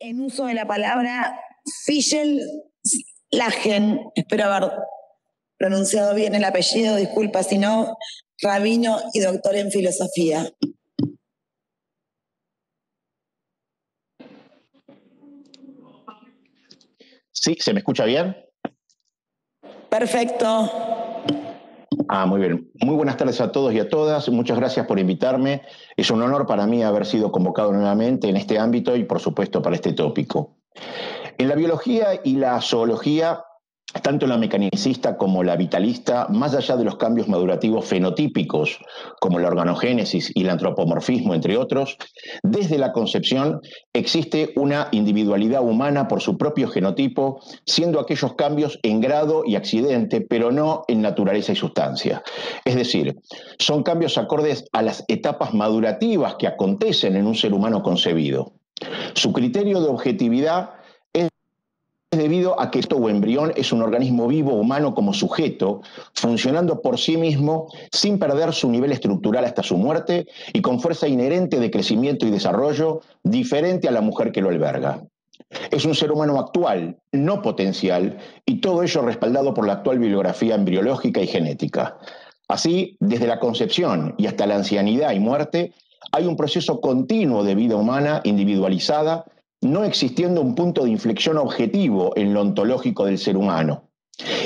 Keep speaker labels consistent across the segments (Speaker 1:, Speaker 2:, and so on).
Speaker 1: en uso de la palabra Fischel Lagen, espero haber pronunciado bien el apellido, disculpa si no, rabino y doctor en filosofía.
Speaker 2: Sí, ¿se me escucha bien?
Speaker 1: Perfecto.
Speaker 2: Ah, muy bien. Muy buenas tardes a todos y a todas. Muchas gracias por invitarme. Es un honor para mí haber sido convocado nuevamente en este ámbito y, por supuesto, para este tópico. En la biología y la zoología tanto la mecanicista como la vitalista, más allá de los cambios madurativos fenotípicos, como la organogénesis y el antropomorfismo, entre otros, desde la concepción existe una individualidad humana por su propio genotipo, siendo aquellos cambios en grado y accidente, pero no en naturaleza y sustancia. Es decir, son cambios acordes a las etapas madurativas que acontecen en un ser humano concebido. Su criterio de objetividad debido a que esto o embrión es un organismo vivo humano como sujeto, funcionando por sí mismo sin perder su nivel estructural hasta su muerte y con fuerza inherente de crecimiento y desarrollo diferente a la mujer que lo alberga. Es un ser humano actual, no potencial, y todo ello respaldado por la actual bibliografía embriológica y genética. Así, desde la concepción y hasta la ancianidad y muerte, hay un proceso continuo de vida humana individualizada no existiendo un punto de inflexión objetivo en lo ontológico del ser humano.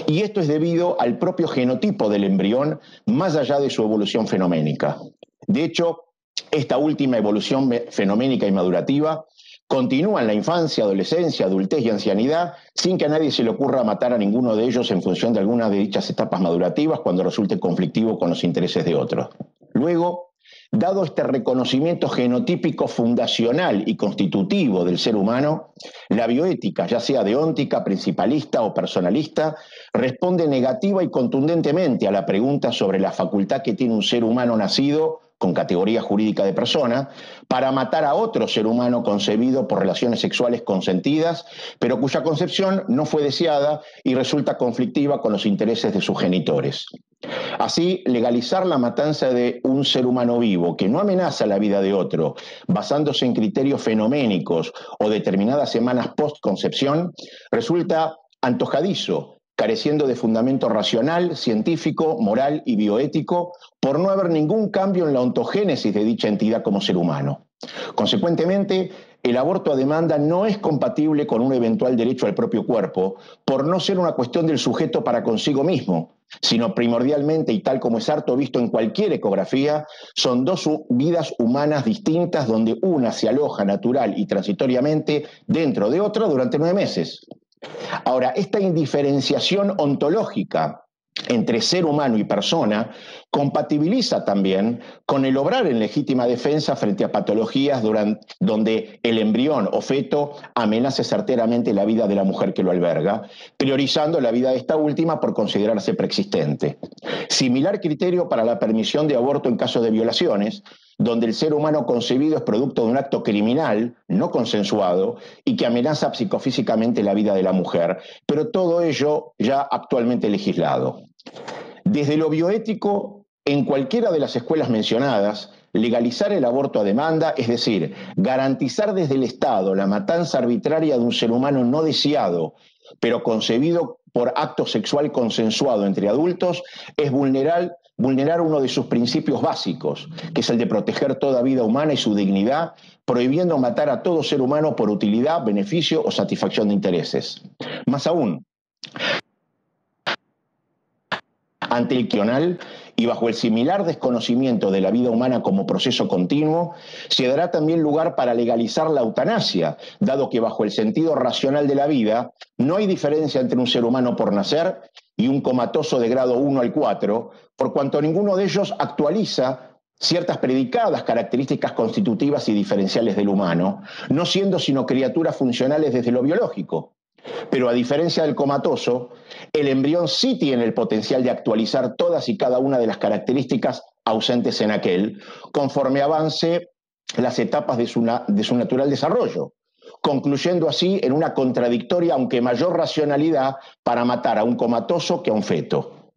Speaker 2: Y esto es debido al propio genotipo del embrión, más allá de su evolución fenoménica. De hecho, esta última evolución fenoménica y madurativa continúa en la infancia, adolescencia, adultez y ancianidad, sin que a nadie se le ocurra matar a ninguno de ellos en función de alguna de dichas etapas madurativas cuando resulte conflictivo con los intereses de otros. Luego, Dado este reconocimiento genotípico fundacional y constitutivo del ser humano, la bioética, ya sea deóntica, principalista o personalista, responde negativa y contundentemente a la pregunta sobre la facultad que tiene un ser humano nacido con categoría jurídica de persona, para matar a otro ser humano concebido por relaciones sexuales consentidas, pero cuya concepción no fue deseada y resulta conflictiva con los intereses de sus genitores. Así, legalizar la matanza de un ser humano vivo que no amenaza la vida de otro, basándose en criterios fenoménicos o determinadas semanas post-concepción, resulta antojadizo careciendo de fundamento racional, científico, moral y bioético, por no haber ningún cambio en la ontogénesis de dicha entidad como ser humano. Consecuentemente, el aborto a demanda no es compatible con un eventual derecho al propio cuerpo, por no ser una cuestión del sujeto para consigo mismo, sino primordialmente, y tal como es harto visto en cualquier ecografía, son dos vidas humanas distintas donde una se aloja natural y transitoriamente dentro de otra durante nueve meses. Ahora, esta indiferenciación ontológica entre ser humano y persona compatibiliza también con el obrar en legítima defensa frente a patologías donde el embrión o feto amenace certeramente la vida de la mujer que lo alberga, priorizando la vida de esta última por considerarse preexistente. Similar criterio para la permisión de aborto en caso de violaciones, donde el ser humano concebido es producto de un acto criminal no consensuado y que amenaza psicofísicamente la vida de la mujer, pero todo ello ya actualmente legislado. Desde lo bioético, en cualquiera de las escuelas mencionadas, legalizar el aborto a demanda, es decir, garantizar desde el Estado la matanza arbitraria de un ser humano no deseado, pero concebido por acto sexual consensuado entre adultos, es vulnerar vulnerar uno de sus principios básicos, que es el de proteger toda vida humana y su dignidad, prohibiendo matar a todo ser humano por utilidad, beneficio o satisfacción de intereses. Más aún, ante el y bajo el similar desconocimiento de la vida humana como proceso continuo, se dará también lugar para legalizar la eutanasia, dado que bajo el sentido racional de la vida no hay diferencia entre un ser humano por nacer y un comatoso de grado 1 al 4, por cuanto ninguno de ellos actualiza ciertas predicadas características constitutivas y diferenciales del humano, no siendo sino criaturas funcionales desde lo biológico. Pero a diferencia del comatoso, el embrión sí tiene el potencial de actualizar todas y cada una de las características ausentes en aquel, conforme avance las etapas de su, natural desarrollo concluyendo así en una contradictoria, aunque mayor racionalidad, para matar a un comatoso que a un feto.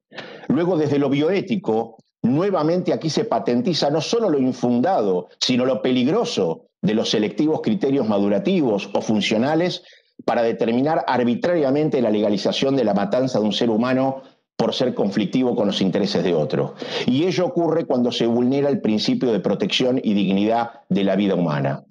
Speaker 2: Luego, desde lo bioético, nuevamente aquí se patentiza no solo lo infundado, sino lo peligroso de los selectivos criterios madurativos o funcionales para determinar arbitrariamente la legalización de la matanza de un ser humano por ser conflictivo con los intereses de otro. Y ello ocurre cuando se vulnera el principio de protección y dignidad de la vida humana.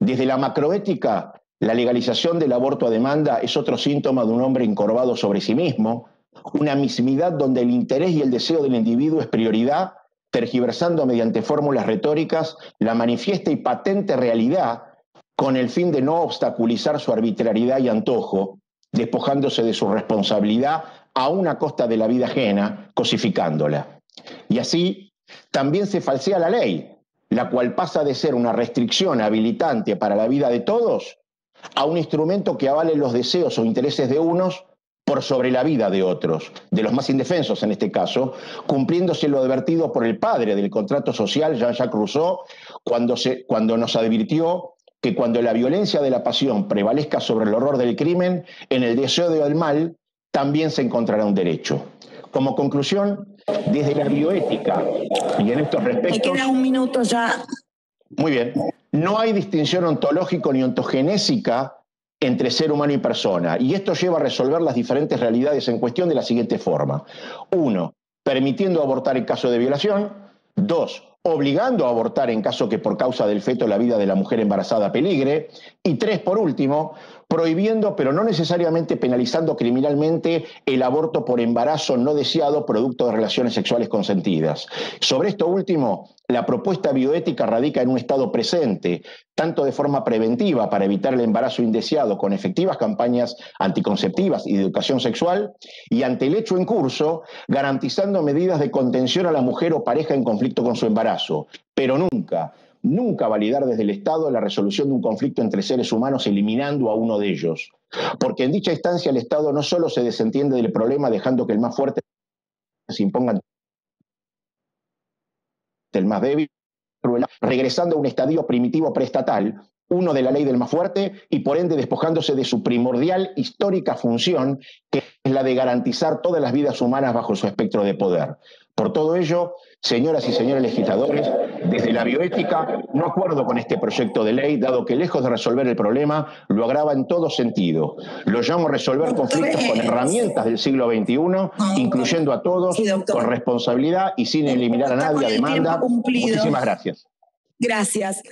Speaker 2: Desde la macroética, la legalización del aborto a demanda es otro síntoma de un hombre encorvado sobre sí mismo, una mismidad donde el interés y el deseo del individuo es prioridad, tergiversando mediante fórmulas retóricas la manifiesta y patente realidad con el fin de no obstaculizar su arbitrariedad y antojo, despojándose de su responsabilidad a una costa de la vida ajena, cosificándola. Y así también se falsea la ley, la cual pasa de ser una restricción habilitante para la vida de todos a un instrumento que avale los deseos o intereses de unos por sobre la vida de otros, de los más indefensos en este caso, cumpliéndose lo advertido por el padre del contrato social, Jean-Jacques Rousseau, cuando, se, cuando nos advirtió que cuando la violencia de la pasión prevalezca sobre el horror del crimen, en el deseo del mal también se encontrará un derecho. Como conclusión, desde la bioética y en estos respectos...
Speaker 1: Me queda un minuto ya.
Speaker 2: Muy bien. No hay distinción ontológica ni ontogenésica entre ser humano y persona, y esto lleva a resolver las diferentes realidades en cuestión de la siguiente forma. Uno, permitiendo abortar en caso de violación. Dos, obligando a abortar en caso que por causa del feto la vida de la mujer embarazada peligre. Y tres, por último, prohibiendo, pero no necesariamente penalizando criminalmente, el aborto por embarazo no deseado producto de relaciones sexuales consentidas. Sobre esto último, la propuesta bioética radica en un estado presente, tanto de forma preventiva para evitar el embarazo indeseado con efectivas campañas anticonceptivas y de educación sexual, y ante el hecho en curso, garantizando medidas de contención a la mujer o pareja en conflicto con su embarazo, pero nunca nunca validar desde el Estado la resolución de un conflicto entre seres humanos eliminando a uno de ellos. Porque en dicha instancia el Estado no solo se desentiende del problema dejando que el más fuerte se imponga el más débil, regresando a un estadio primitivo preestatal, uno de la ley del más fuerte y por ende despojándose de su primordial histórica función, que es la de garantizar todas las vidas humanas bajo su espectro de poder. Por todo ello, señoras y señores legisladores, desde la bioética no acuerdo con este proyecto de ley, dado que lejos de resolver el problema, lo agrava en todo sentido. Lo llamo resolver conflictos con herramientas del siglo XXI, incluyendo a todos, con responsabilidad y sin eliminar a nadie a demanda. Muchísimas gracias.
Speaker 1: Gracias.